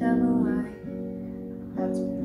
Life that's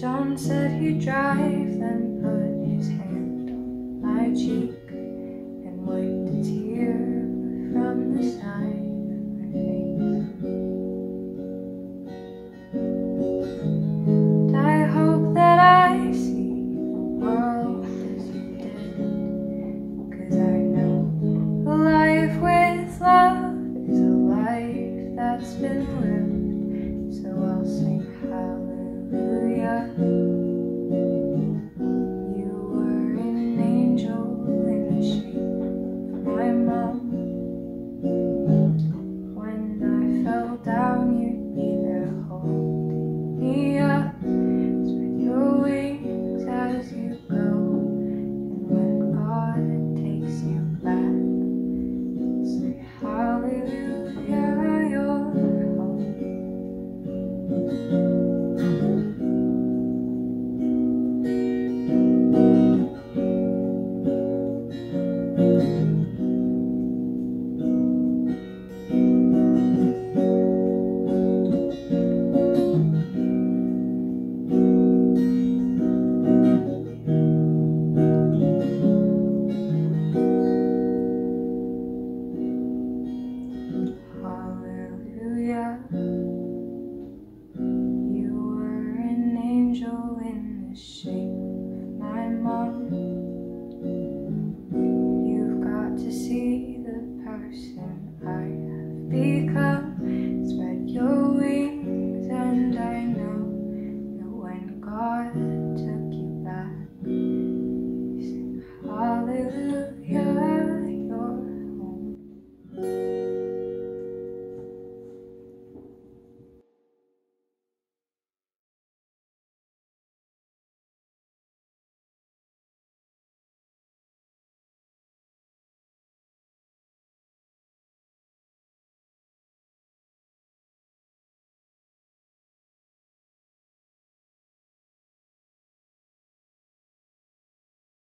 John said he'd drive, then put his hand on my cheek and wiped a tear from the side of my face. And I hope that I see the world as you did, cause I know a life with love is a life that's been